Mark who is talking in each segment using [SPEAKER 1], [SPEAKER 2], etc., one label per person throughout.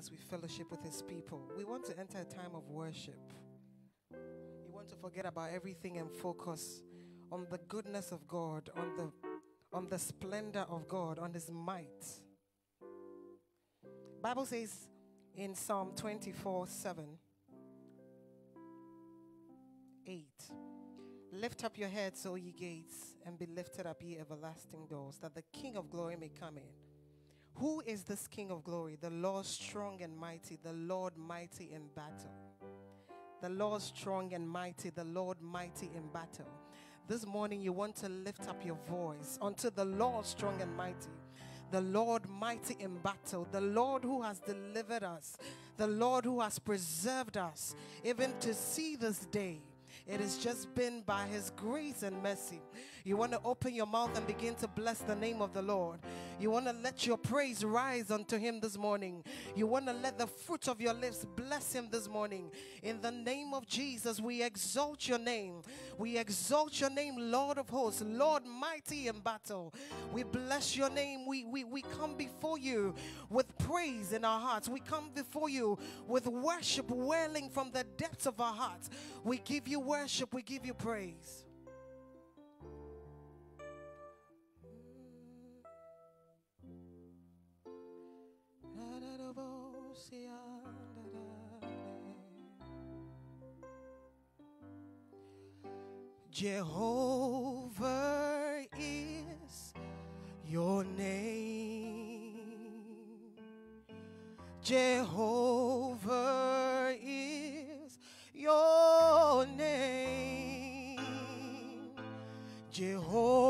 [SPEAKER 1] as we fellowship with His people. We want to enter a time of worship. You want to forget about everything and focus on the goodness of God, on the on the splendor of God, on His might. Bible says in Psalm 24 7, 8. Lift up your heads, O ye gates, and be lifted up, ye everlasting doors, that the King of glory may come in. Who is this King of glory? The Lord strong and mighty, the Lord mighty in battle. The Lord strong and mighty, the Lord mighty in battle. This morning, you want to lift up your voice unto the Lord strong and mighty the Lord mighty in battle, the Lord who has delivered us, the Lord who has preserved us, even to see this day. It has just been by His grace and mercy. You want to open your mouth and begin to bless the name of the Lord. You want to let your praise rise unto Him this morning. You want to let the fruit of your lips bless Him this morning. In the name of Jesus, we exalt your name. We exalt your name, Lord of hosts, Lord mighty in battle. We bless your name. We, we, we come before you with praise in our hearts. We come before you with worship welling from the depths of our hearts. We give you worship, we give you praise. Jehovah is your name. Jehovah is your name. Jehovah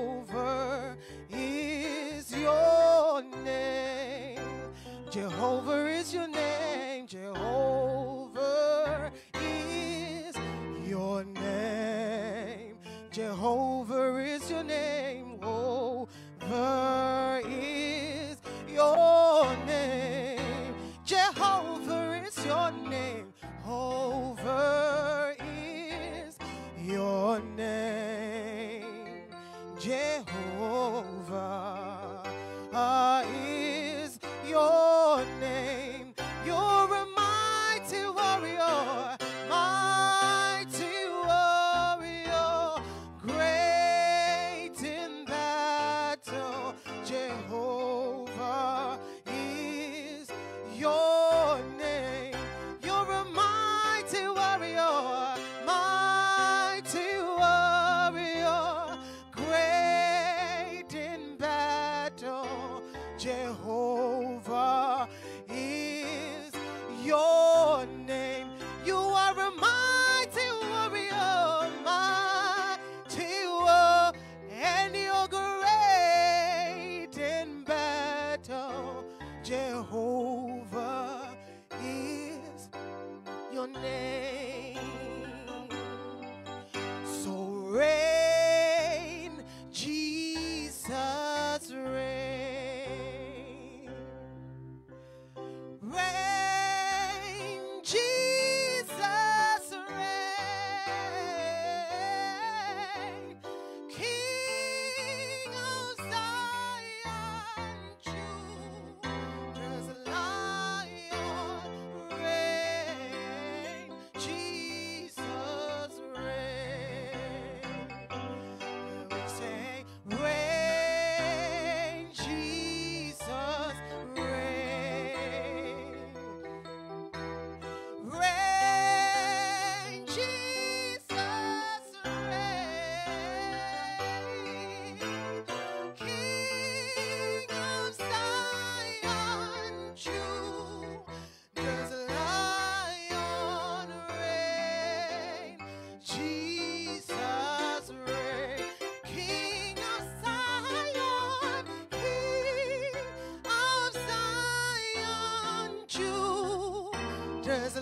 [SPEAKER 1] Jehovah Jehovah. there's a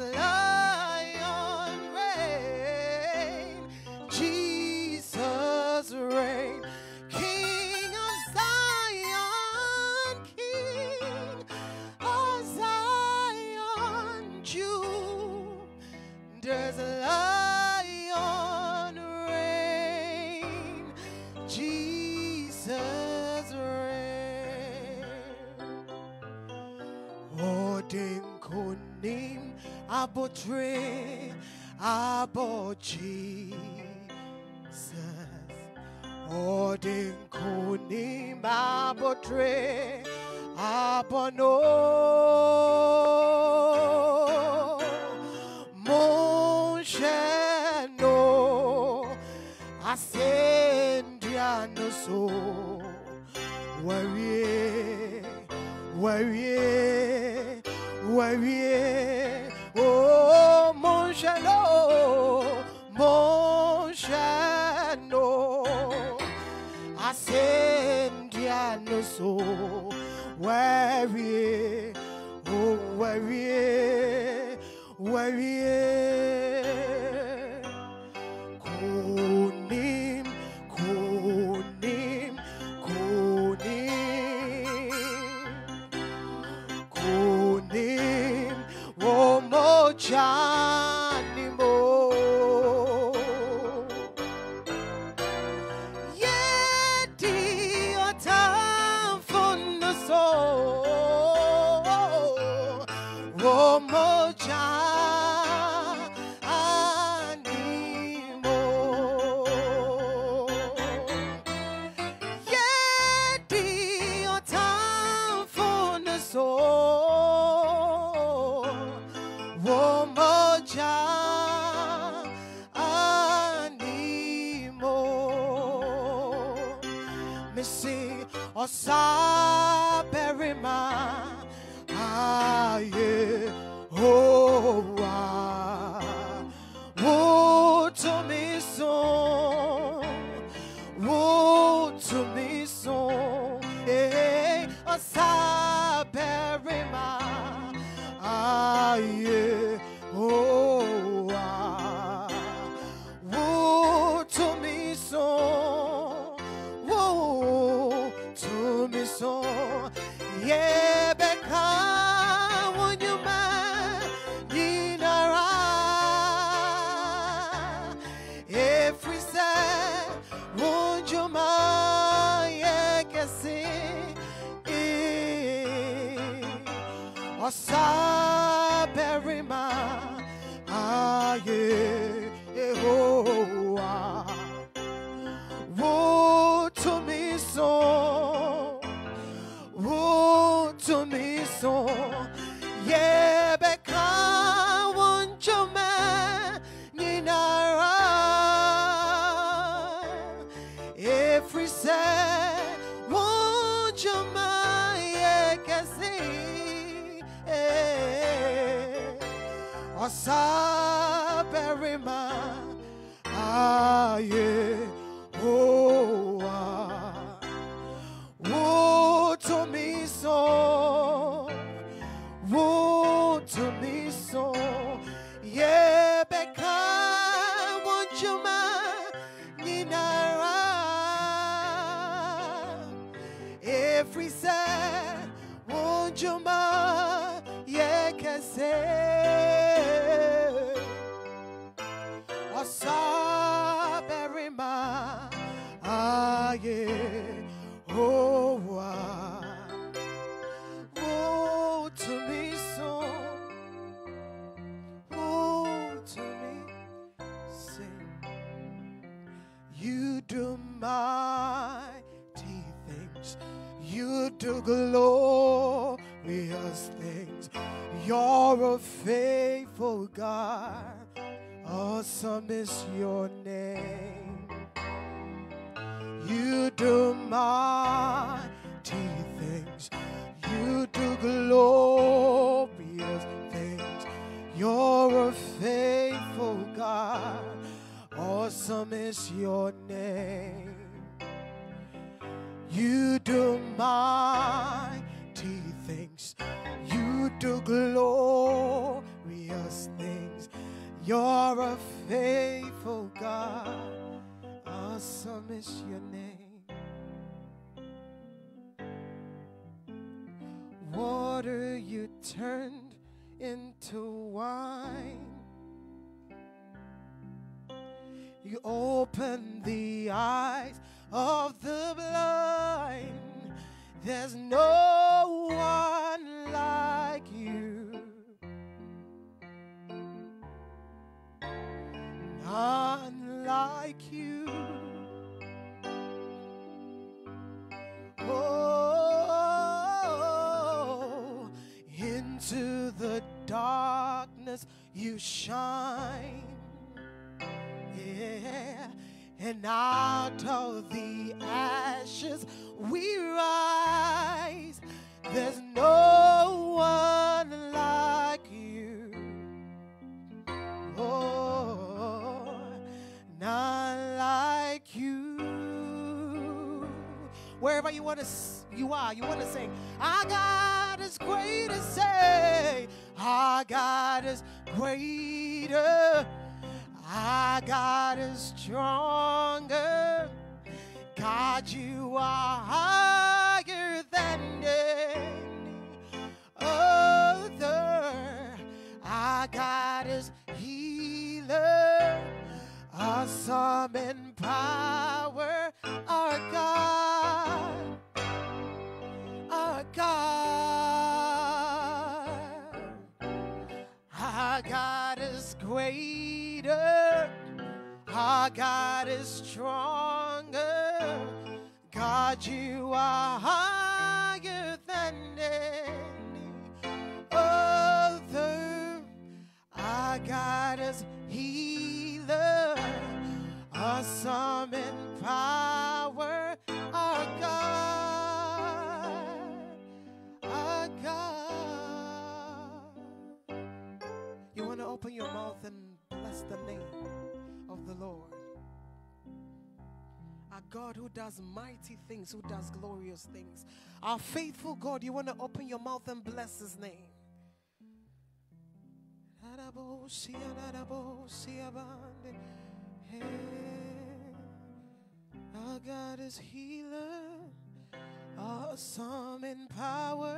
[SPEAKER 1] reign. Jesus reign. King of Zion, King of Zion, Jew. Reign. Jesus reign. Oh, name abotre abo Jesus Odinkuni abotre abono Mon sheno asendiano so Worry, worry, worry. Worry, Missy Osaberima Aye Yehovah Woe to me so Woe to me so Osaberima Aye Oh ah. Woe to me so. Woe to me so. We say Won't you man glorious things You're a faithful God Awesome is your name you do mighty things. You do glorious things. You're a faithful God. Awesome is your name. awesome is your name. Water you turned into wine. You opened the eyes of the blind. There's no one like you. None like you. Shine. Yeah. And out of the ashes we rise. There's no one like you. Oh, none like you. Wherever you want to, you are, you want to sing. Our God is great to say. Our God is greater. Our God is stronger. God, you are Our God is stronger. God, you are higher than any other. Our God is healer, awesome in power. Our God, our God. You want to open your mouth and bless the name of the Lord. God who does mighty things, who does glorious things. Our faithful God, you want to open your mouth and bless his name. Our God is healer, awesome in power,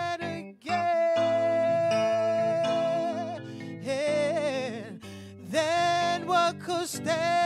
[SPEAKER 1] stay.